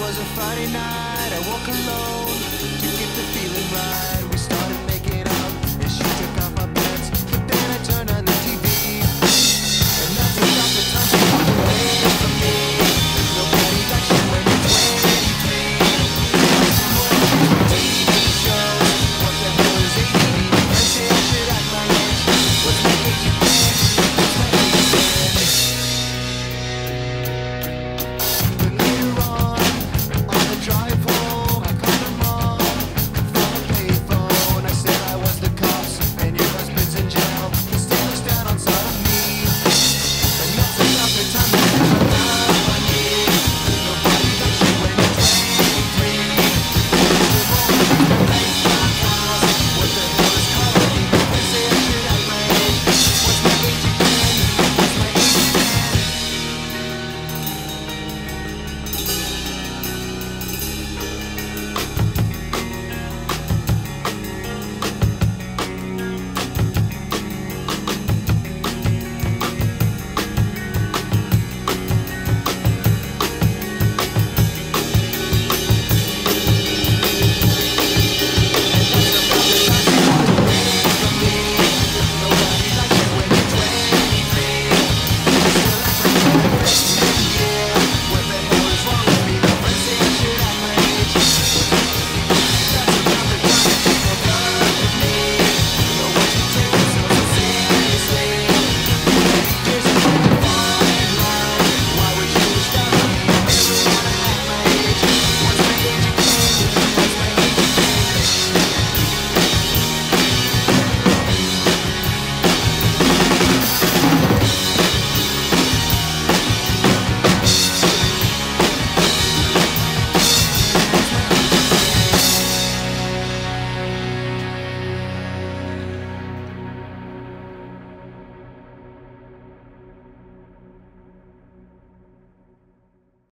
was a Friday night. I walk alone to get the feeling right.